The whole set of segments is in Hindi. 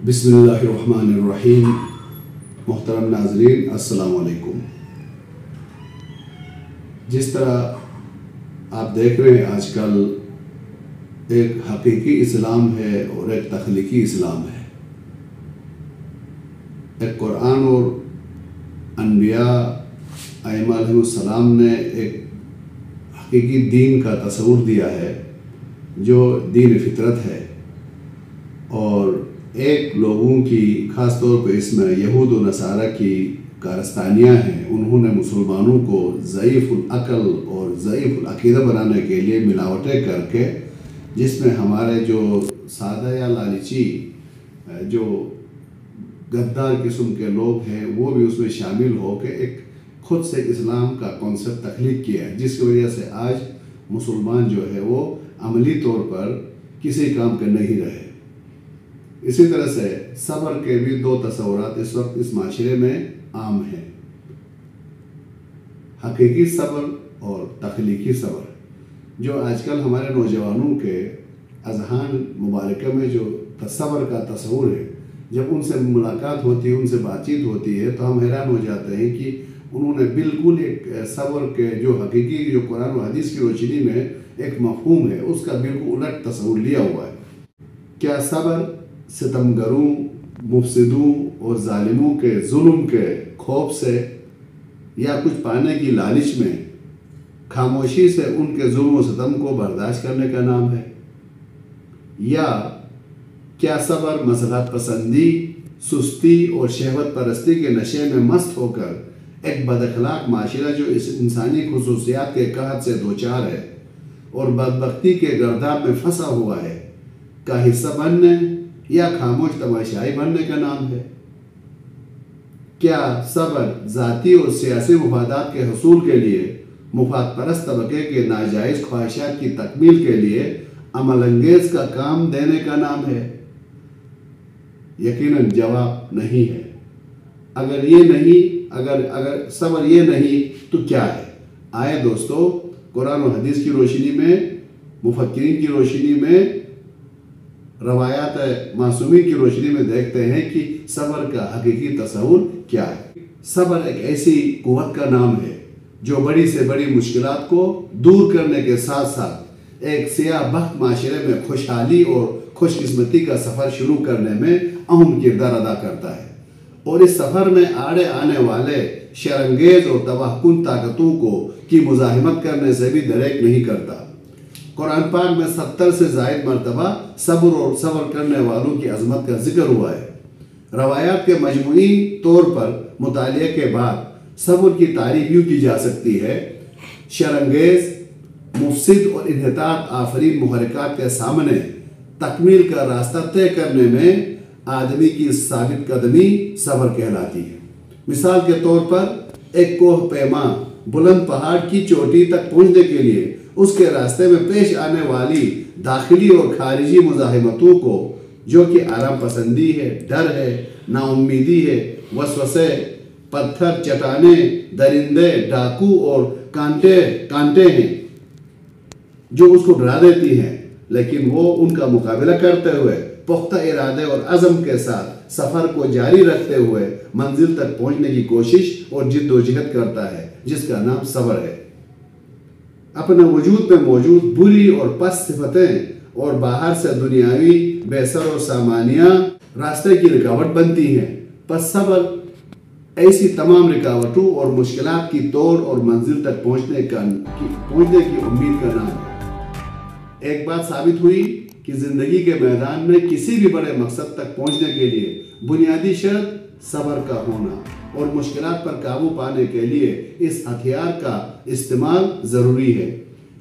बिसमीम मोहतरम नाजरीन अस्सलाम वालेकुम जिस तरह आप देख रहे हैं, आजकल एक हकीकी इस्लाम है और एक तख्लीकी इस्लाम है। एक कुरान और अनबिया सलाम ने एक हकीकी दीन का तस्वूर दिया है, जो दीन फितरत है और एक लोगों की ख़ास तौर पर इसमें यहूद नसारा की कारस्तानियाँ हैं, उन्होंने मुसलमानों को ज़यीफ़ुलअक़ल और ज़यीफ़ुलअक़ीदा बनाने के लिए मिलावटें करके, जिसमें हमारे जो सादा या लालची जो गद्दार किस्म के लोग हैं, वो भी उसमें शामिल हो के एक खुद से इस्लाम का कॉन्सेप्ट तख्लीक किया है, जिसकी वजह से आज मुसलमान जो है वो अमली तौर पर किसी काम के नहीं रहे। इसी तरह से सबर के भी दो तस्वुरात इस वक्त इस माशरे में आम हैं। हकीकी सब्र और तख्लीकी सब्र, जो आजकल हमारे नौजवानों के अजहान मुबारक में जो तस्वर का तस्वूर है, जब उनसे मुलाकात होती है, उनसे बातचीत होती है तो हम हैरान हो जाते हैं कि उन्होंने बिल्कुल एक सबर के जो हकीकी, जो कुरान और हदीस की रोशनी में एक मफहूम है, उसका बिल्कुल उलट तस्वूर लिया हुआ है। क्या सब्र सितमगरों मुफसदों और ालिमों के जुल्म के खौफ से या कुछ पाने की लालच में खामोशी से उनके जुल्म सितम को बर्दाश्त करने का नाम है। या क्या सबर मसलहत पसंदी, सुस्ती और शहवत परस्ती के नशे में मस्त होकर एक बदखलाक माशरा जो इस इंसानी खसूसियात के कहत से दो चार है और बदबख्ती के गर्दाब में फंसा हुआ है, का हिस्सा बनने या खामोश तमाशाई बनने का नाम है। क्या सबर ज़ाती और सियासी मफादात के हसूल के लिए मुफाद परस्त तबके के नाजायज़ ख्वाहिशात की तकमील के लिए अमल अंगेज का काम देने का नाम है? यकीनन जवाब नहीं है। अगर ये नहीं, अगर अगर सबर ये नहीं तो क्या है? आए दोस्तों, कुरान और हदीस की रोशनी में मुफक्रीन की रोशनी में रवायात मासूमी की रोशनी में देखते हैं कि सबर का हकीकी तस्वुर क्या है। सबर एक ऐसी कुत का नाम है, जो बड़ी से बड़ी मुश्किल को दूर करने के साथ साथ एक सिया बख्त माशरे में खुशहाली और खुशकस्मती का सफ़र शुरू करने में अहम किरदार अदा करता है। और इस सफ़र में आड़े आने वाले शरंगेज और तबाहकुन ताकतों को की मुजाहिमत करने से भी दरेक नहीं करता। कुरान पाक में सत्तर से जायद मरतबा सब्र और सब्र करने वालों की अजमत का ज़िक्र हुआ है। रवायात के मजमू तौर पर मुताल के बाद सब्र की तारीफ़ यूँ की जा सकती है, शरंगेज, मुफसिद और इनहतात आफरीन महरक़ात के सामने तकमील का रास्ता तय करने में आदमी की साबित कदमी सब्र कहलाती है। मिसाल के तौर पर एक कोह पैमा बुलंद पहाड़ की चोटी तक पहुँचने के लिए उसके रास्ते में पेश आने वाली दाखिली और खारिजी मुजाहिमतों को, जो कि आराम पसंदी है, डर है नाउमीदी है, वसवसे, पत्थर चटाने, दरिंदे, डाकू और कांटे कांटे हैं, जो उसको डरा देती हैं, लेकिन वो उनका मुकाबला करते हुए, पुख्ता इरादे और अज़म के साथ सफ़र को जारी रखते हुए मंजिल तक पहुँचने की कोशिश और जिद्दोजहद करता है, जिसका नाम सबर है। अपने वजूद में मौजूद बुरी और पस सिफतें और बाहर से दुनियावी बेसर और सामानिया रास्ते की रुकावट बनती हैं। पर सबर, ऐसी तमाम रुकावटों और मुश्किल की तोड़ और मंजिल तक पहुँचने का पहुँचने की उम्मीद का नाम है। एक बात साबित हुई कि ज़िंदगी के मैदान में किसी भी बड़े मकसद तक पहुँचने के लिए बुनियादी शर्त सबर का होना और मुश्किल पर काबू पाने के लिए इस हथियार का इस्तेमाल ज़रूरी है।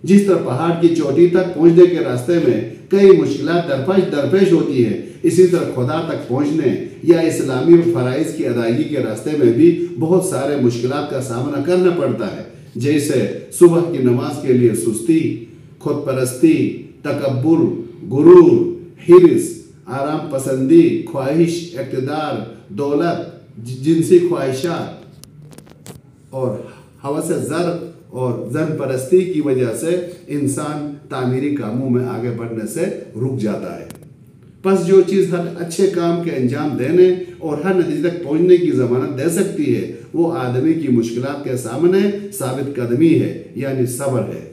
जिस तरह पहाड़ की चोटी तक पहुँचने के रास्ते में कई मुश्किल दरपेश दरपेश होती है, इसी तरह खुदा तक पहुँचने या इस्लामी फ़रज़ की अदायगी के रास्ते में भी बहुत सारे मुश्किल का सामना करना पड़ता है। जैसे सुबह की नमाज़ के लिए सुस्ती खुद परस्ती तकबर गुरूर, हिरस आराम पसंदी, ख्वाहिश, इकतदार, दौलत जिनसी ख्वाहिशात। और हवा से ज़र और जन परस्ती की वजह से इंसान तामीरी कामों में आगे बढ़ने से रुक जाता है। बस जो चीज़ हर अच्छे काम के अंजाम देने और हर नतीजे तक पहुँचने की जमानत दे सकती है, वो आदमी की मुश्किल के सामने साबित कदमी है, यानी सब्र है।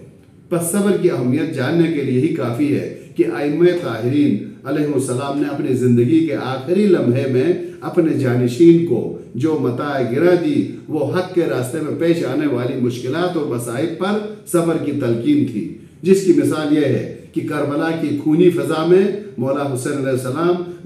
बस सब्र की अहमियत जानने के लिए ही काफ़ी है कि आइम ताहरीन अलैहिस्सलाम ने अपनी ज़िंदगी के आखिरी लम्हे में अपने जानशीन को जो मता गिरा दी, वो हक के रास्ते में पेश आने वाली मुश्किल और मसाइब पर सबर की तलकीन थी। जिसकी मिसाल यह है कि करबला की खूनी फजा में मौला हुसैन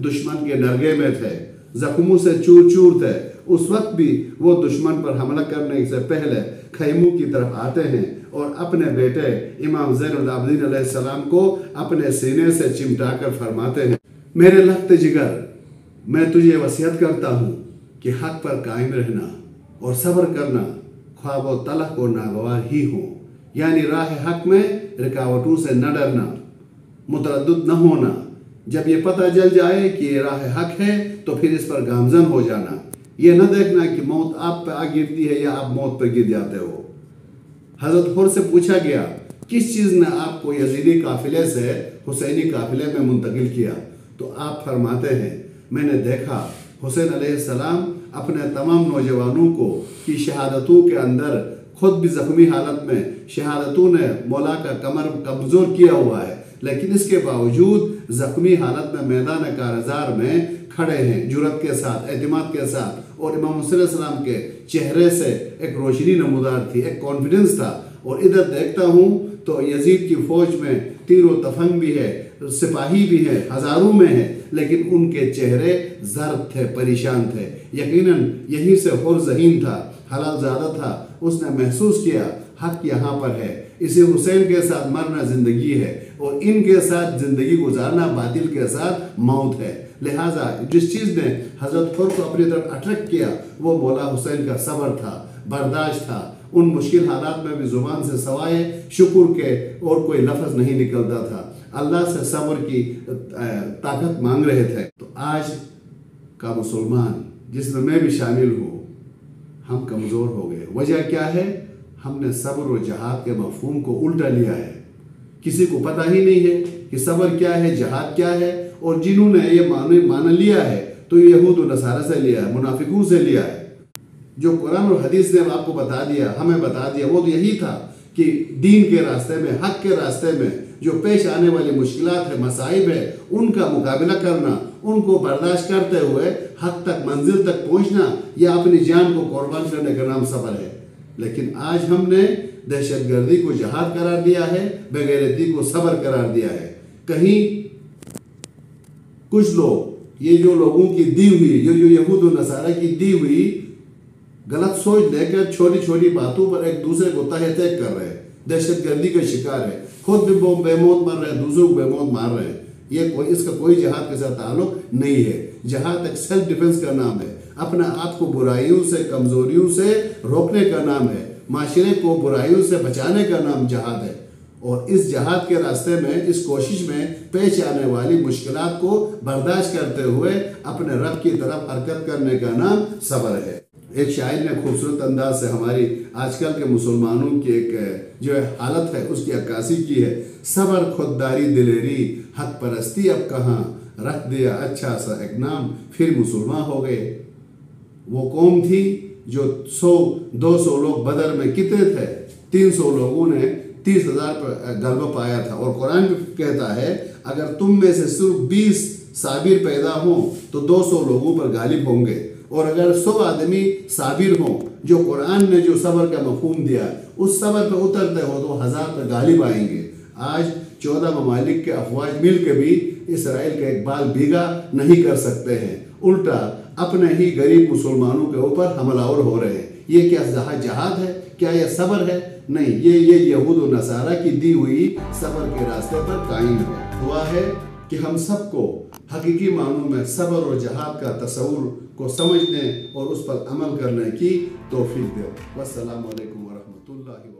दुश्मन के नरगे में थे, जख्मों से चूर चूर थे उस वक्त भी वो दुश्मन पर हमला करने से पहले खैमू की तरफ़ आते हैं और अपने बेटे इमाम जैन सलाम को अपने सीने से चिमटा कर फरमाते हैं, मेरे लख्त जिगर, मैं तुझे वसीयत करता हूँ कि हक पर कायम रहना और सब्र करना ख्वाब व तलक और नागवार ही हो। यानी राह हक में रुकावटों से न डरना मुतरद न होना। जब ये पता चल जाए कि ये राह हक है तो फिर इस पर गामजन हो जाना। ये न देखना कि मौत आप पे आ गिरती है या आप मौत पर गिर जाते हो। हज़रत हुर से पूछा गया, किस चीज़ ने आपको यजीदी काफिले से हुसैनी काफिले में मुंतकिल किया? तो आप फरमाते हैं, मैंने देखा, हुसैन सलाम अपने तमाम नौजवानों को की शहादतों के अंदर खुद भी जख्मी हालत में शहादतों ने मौला का कमर कमज़ोर किया हुआ है। लेकिन इसके बावजूद जख्मी हालत में मैदान कारजार में खड़े हैं जुरत के साथ, एतमाद के साथ। और इमाम सलाम के चेहरे से एक रोशनी नमूदार थी, एक कॉन्फिडेंस था। और इधर देखता हूँ तो यजीद की फौज में तीर तफंग भी है, सिपाही भी है, हज़ारों में है, लेकिन उनके चेहरे जर्द थे, परेशान थे। यकीनन यहीं से हुर जहीन था, हलाल ज़्यादा था। उसने महसूस किया, हक यहाँ पर है। इसे हुसैन के साथ मरना ज़िंदगी है और इनके साथ ज़िंदगी गुजारना बातिल के साथ मौत है। लिहाजा जिस चीज़ ने हज़रत खुर को अपनी तरफ़ अट्रैक्ट किया, वो मौला हुसैन का सबर था, बर्दाश्त था। उन मुश्किल हालात में भी ज़ुबान से सवाए, शुक्र के और कोई लफज नहीं निकलता था। अल्लाह से सबर की ताकत मांग रहे थे। तो आज का मुसलमान, जिसमें मैं भी शामिल हूँ, हम कमज़ोर हो गए। वजह क्या है? हमने सब्र और जहाद के मफहूम को उल्टा लिया है। किसी को पता ही नहीं है कि सब्र क्या है, जहाद क्या है, और जिन्होंने ये मान मान लिया है तो यहूद नसारा से लिया है मुनाफिकों से लिया है। जो कुरान और हदीस ने आपको बता दिया, हमें बता दिया, वो तो यही था कि दीन के रास्ते में, हक के रास्ते में जो पेश आने वाली मुश्किल है, मसाइब है, उनका मुकाबला करना, उनको बर्दाश्त करते हुए हक तक, मंजिल तक पहुँचना, या अपनी जान को कुर्बान करने का नाम सफ़र है। लेकिन आज हमने दहशत गर्दी को जहाद करार दिया है, बेगैरती को सबर करार दिया है। कहीं कुछ लोग, ये जो लोगों की दी हुई जो जो यहूद नसारा की दी हुई गलत सोच लेकर छोटी छोटी बातों पर एक दूसरे को तह तय कर रहे हैं। दहशत गर्दी का शिकार है। खुद भी बेमौत मर रहे हैं, दूसरों को बेमौत मार रहे हैं। ये कोई, इसका कोई जहाद के साथ ताल्लुक नहीं है। जहाद एक सेल्फ डिफेंस का नाम है। अपने आप को बुराइयों से, कमजोरियों से रोकने का नाम है। माशरे को बुराइयों से बचाने का नाम जहाद है। और इस जहाद के रास्ते में, इस कोशिश में पेश आने वाली मुश्किल को बर्दाश्त करते हुए अपने रब की तरफ़ हरकत करने का नाम सबर है। एक शायर ने खूबसूरत अंदाज से हमारी आजकल के मुसलमानों की एक जो हालत है, उसकी अक्कासी की है। सबर खुददारी दिलेरी हक परस्ती अब कहाँ? रख दिया अच्छा सा एक नाम, फिर मुसलमान हो गए। वो कौम थी जो सौ, दो सौ लोग बदर में कितने थे? तीन सौ लोगों ने तीस हज़ार गलबा पाया था। और कुरान भी कहता है, अगर तुम में से सिर्फ़ बीस साबिर पैदा हो तो दो सौ लोगों पर गालिब होंगे। और अगर सौ आदमी साबिर हों, जो कुरान ने जो सबर का मफहूम दिया, उस सबर पर उतरते हो तो हज़ार पर गालिब आएँगे। आज चौदह ममालिक के अफवाज मिल के भी इसराइल का एक बाल भीगा नहीं कर सकते हैं। उल्टा अपने ही गरीब मुसलमानों के ऊपर हमलावर हो रहे हैं। ये क्या जहाज़ जहाद है? क्या यह सबर है? नहीं, ये ये यहूद नसारा की दी हुई सबर के रास्ते पर कायम है। हुआ है कि हम सबको हकीकी मानों में सबर और जहाद का तस्वूर को समझने और उस पर अमल करने की तोफ़ी दो। वसलम वरहमल